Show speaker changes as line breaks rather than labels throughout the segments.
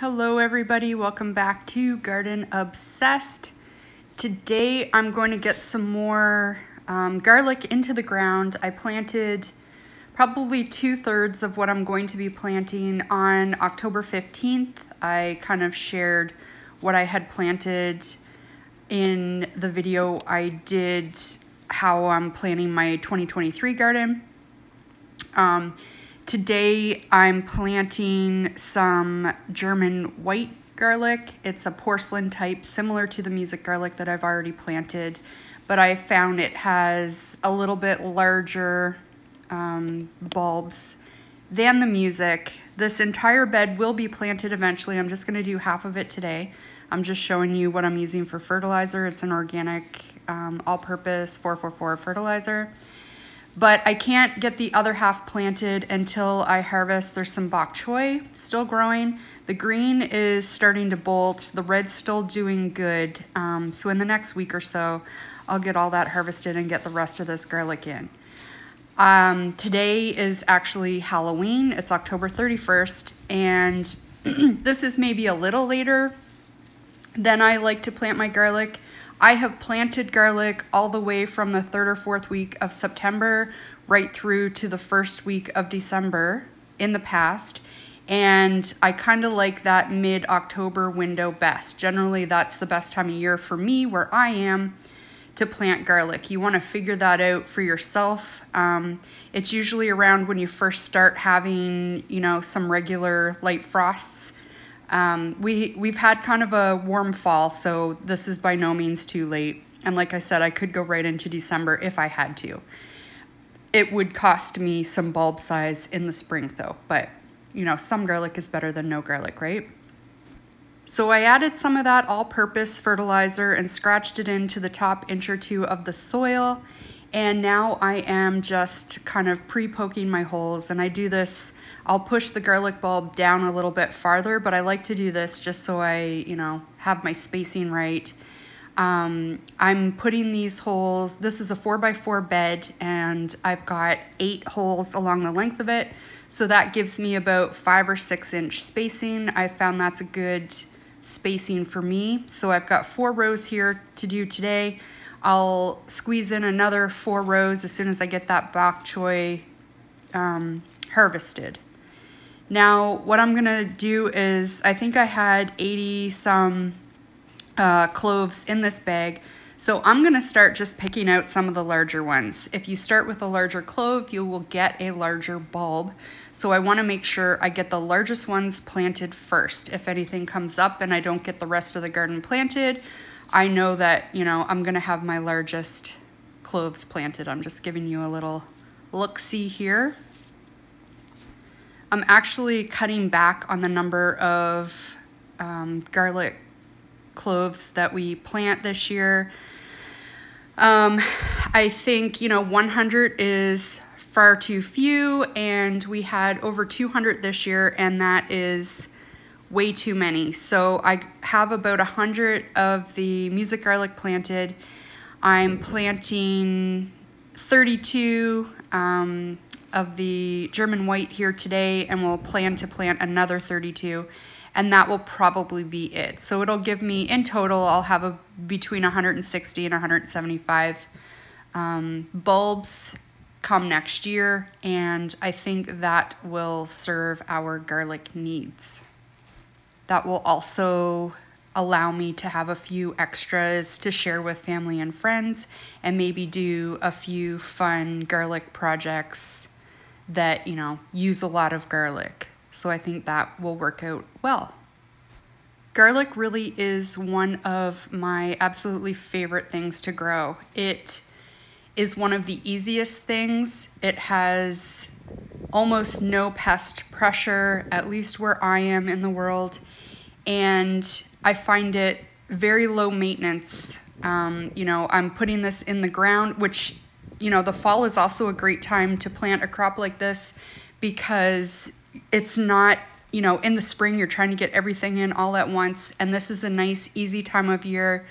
Hello everybody, welcome back to Garden Obsessed. Today I'm going to get some more um, garlic into the ground. I planted probably two thirds of what I'm going to be planting on October 15th. I kind of shared what I had planted in the video I did how I'm planning my 2023 garden. Um, Today I'm planting some German white garlic. It's a porcelain type similar to the music garlic that I've already planted, but I found it has a little bit larger um, bulbs than the music. This entire bed will be planted eventually. I'm just gonna do half of it today. I'm just showing you what I'm using for fertilizer. It's an organic um, all-purpose 444 fertilizer but I can't get the other half planted until I harvest. There's some bok choy still growing. The green is starting to bolt. The red's still doing good. Um, so in the next week or so, I'll get all that harvested and get the rest of this garlic in. Um, today is actually Halloween. It's October 31st, and this is maybe a little later than I like to plant my garlic I have planted garlic all the way from the third or fourth week of September right through to the first week of December in the past. And I kind of like that mid October window best. Generally, that's the best time of year for me where I am to plant garlic. You want to figure that out for yourself. Um, it's usually around when you first start having, you know, some regular light frosts um, we, we've had kind of a warm fall, so this is by no means too late. And like I said, I could go right into December if I had to. It would cost me some bulb size in the spring though, but you know, some garlic is better than no garlic, right? So I added some of that all-purpose fertilizer and scratched it into the top inch or two of the soil. And now I am just kind of pre-poking my holes and I do this I'll push the garlic bulb down a little bit farther, but I like to do this just so I, you know, have my spacing right. Um, I'm putting these holes, this is a four by four bed and I've got eight holes along the length of it. So that gives me about five or six inch spacing. I found that's a good spacing for me. So I've got four rows here to do today. I'll squeeze in another four rows as soon as I get that bok choy um, harvested. Now, what I'm gonna do is, I think I had 80 some uh, cloves in this bag. So I'm gonna start just picking out some of the larger ones. If you start with a larger clove, you will get a larger bulb. So I wanna make sure I get the largest ones planted first. If anything comes up and I don't get the rest of the garden planted, I know that, you know, I'm gonna have my largest cloves planted. I'm just giving you a little look-see here. I'm actually cutting back on the number of um, garlic cloves that we plant this year. Um, I think, you know, 100 is far too few and we had over 200 this year and that is way too many. So I have about 100 of the music garlic planted. I'm planting 32 um, of the German white here today and we'll plan to plant another 32 and that will probably be it. So it'll give me, in total, I'll have a, between 160 and 175 um, bulbs come next year and I think that will serve our garlic needs. That will also allow me to have a few extras to share with family and friends and maybe do a few fun garlic projects that, you know, use a lot of garlic. So I think that will work out well. Garlic really is one of my absolutely favorite things to grow. It is one of the easiest things. It has almost no pest pressure, at least where I am in the world. And I find it very low maintenance. Um, you know, I'm putting this in the ground, which you know, the fall is also a great time to plant a crop like this because it's not, you know, in the spring you're trying to get everything in all at once. And this is a nice, easy time of year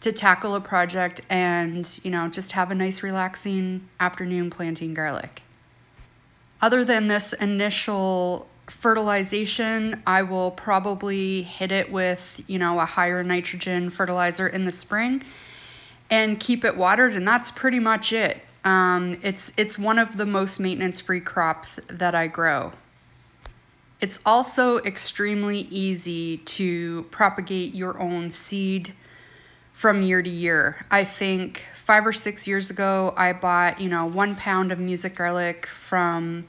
to tackle a project and, you know, just have a nice, relaxing afternoon planting garlic. Other than this initial fertilization, I will probably hit it with, you know, a higher nitrogen fertilizer in the spring and keep it watered and that's pretty much it. Um, it's, it's one of the most maintenance-free crops that I grow. It's also extremely easy to propagate your own seed from year to year. I think five or six years ago, I bought, you know, one pound of music garlic from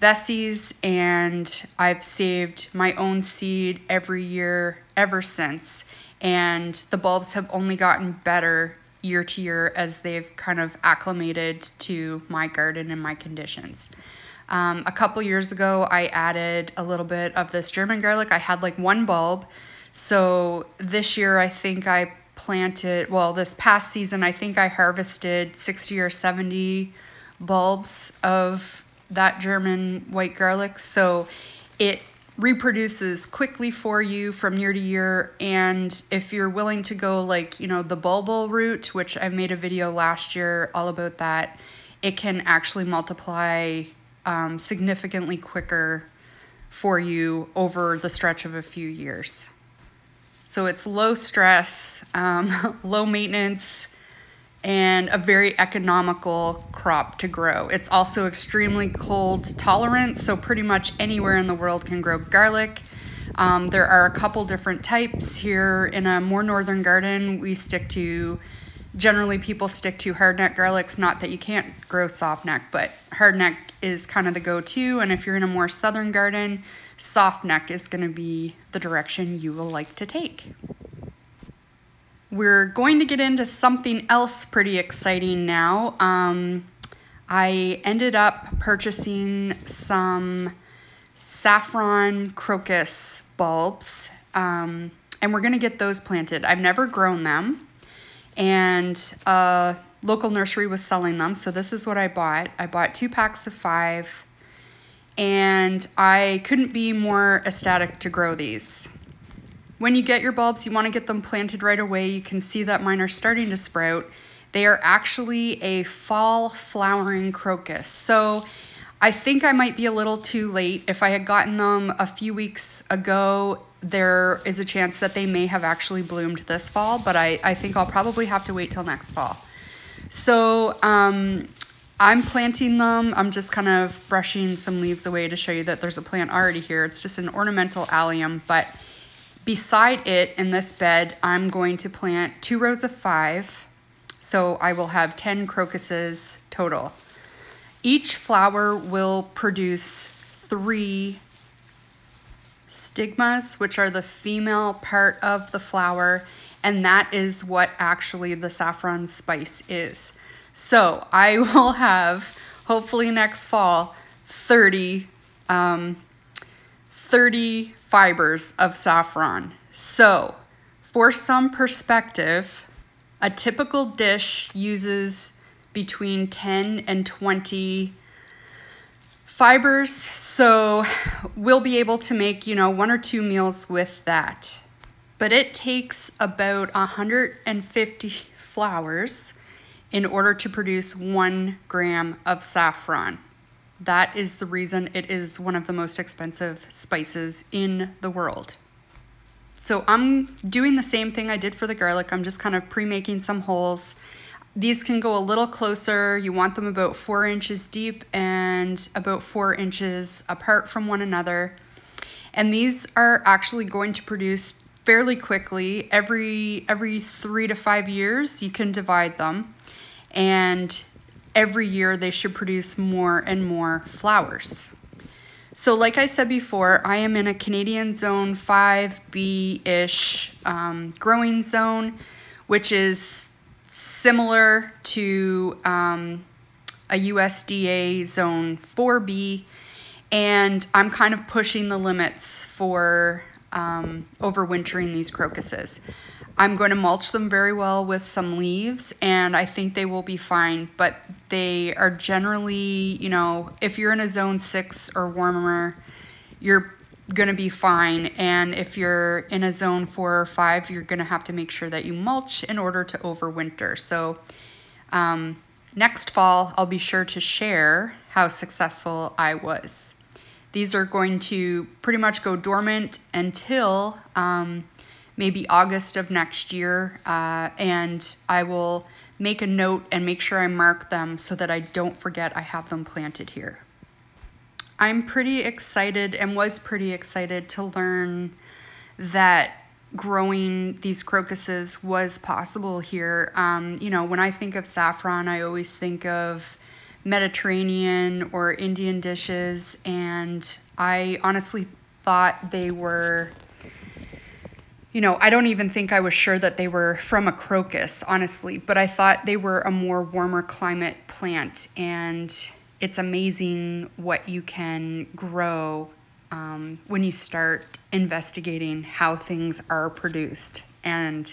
Vesey's and I've saved my own seed every year ever since. And the bulbs have only gotten better year to year as they've kind of acclimated to my garden and my conditions. Um, a couple years ago, I added a little bit of this German garlic. I had like one bulb. So this year, I think I planted, well, this past season, I think I harvested 60 or 70 bulbs of that German white garlic. So it reproduces quickly for you from year to year. And if you're willing to go like, you know, the bulbil route, which I made a video last year all about that, it can actually multiply um, significantly quicker for you over the stretch of a few years. So it's low stress, um, low maintenance, and a very economical crop to grow. It's also extremely cold tolerant, so pretty much anywhere in the world can grow garlic. Um, there are a couple different types here in a more northern garden. We stick to, generally people stick to hardneck garlics, not that you can't grow softneck, but hardneck is kind of the go-to. And if you're in a more southern garden, softneck is gonna be the direction you will like to take. We're going to get into something else pretty exciting now. Um, I ended up purchasing some saffron crocus bulbs um, and we're gonna get those planted. I've never grown them and a local nursery was selling them. So this is what I bought. I bought two packs of five and I couldn't be more ecstatic to grow these. When you get your bulbs, you want to get them planted right away. You can see that mine are starting to sprout. They are actually a fall flowering crocus. So I think I might be a little too late. If I had gotten them a few weeks ago, there is a chance that they may have actually bloomed this fall, but I, I think I'll probably have to wait till next fall. So um, I'm planting them. I'm just kind of brushing some leaves away to show you that there's a plant already here. It's just an ornamental allium, but Beside it in this bed, I'm going to plant two rows of five. So I will have 10 crocuses total. Each flower will produce three stigmas, which are the female part of the flower, and that is what actually the saffron spice is. So I will have, hopefully next fall, 30, um, 30 fibers of saffron. So for some perspective, a typical dish uses between 10 and 20 fibers. So we'll be able to make, you know, one or two meals with that. But it takes about 150 flowers in order to produce one gram of saffron. That is the reason it is one of the most expensive spices in the world. So I'm doing the same thing I did for the garlic. I'm just kind of pre-making some holes. These can go a little closer. You want them about four inches deep and about four inches apart from one another. And these are actually going to produce fairly quickly. Every, every three to five years, you can divide them. And every year they should produce more and more flowers. So like I said before, I am in a Canadian Zone 5B-ish um, growing zone, which is similar to um, a USDA Zone 4B, and I'm kind of pushing the limits for um, overwintering these crocuses. I'm going to mulch them very well with some leaves and I think they will be fine, but they are generally, you know, if you're in a zone six or warmer, you're going to be fine. And if you're in a zone four or five, you're going to have to make sure that you mulch in order to overwinter. So um, next fall, I'll be sure to share how successful I was. These are going to pretty much go dormant until um, maybe August of next year. Uh, and I will make a note and make sure I mark them so that I don't forget I have them planted here. I'm pretty excited and was pretty excited to learn that growing these crocuses was possible here. Um, you know, when I think of saffron, I always think of Mediterranean or Indian dishes, and I honestly thought they were, you know, I don't even think I was sure that they were from a crocus, honestly, but I thought they were a more warmer climate plant, and it's amazing what you can grow um, when you start investigating how things are produced. And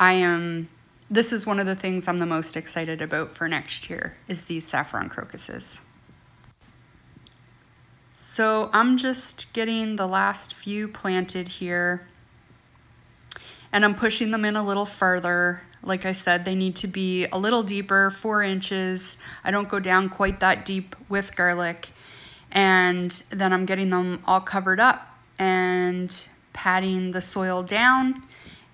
I am, this is one of the things I'm the most excited about for next year is these saffron crocuses. So I'm just getting the last few planted here and I'm pushing them in a little further. Like I said, they need to be a little deeper, four inches. I don't go down quite that deep with garlic and then I'm getting them all covered up and patting the soil down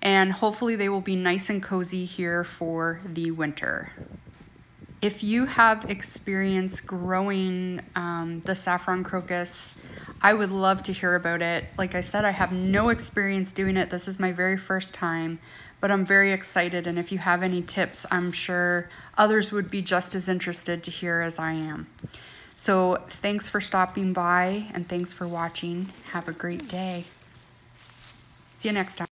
and hopefully they will be nice and cozy here for the winter. If you have experience growing um, the saffron crocus, I would love to hear about it. Like I said, I have no experience doing it. This is my very first time, but I'm very excited. And if you have any tips, I'm sure others would be just as interested to hear as I am. So thanks for stopping by and thanks for watching. Have a great day. See you next time.